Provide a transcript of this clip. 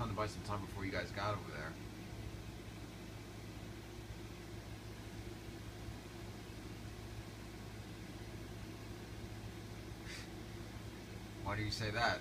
trying to buy some time before you guys got over there. Why do you say that?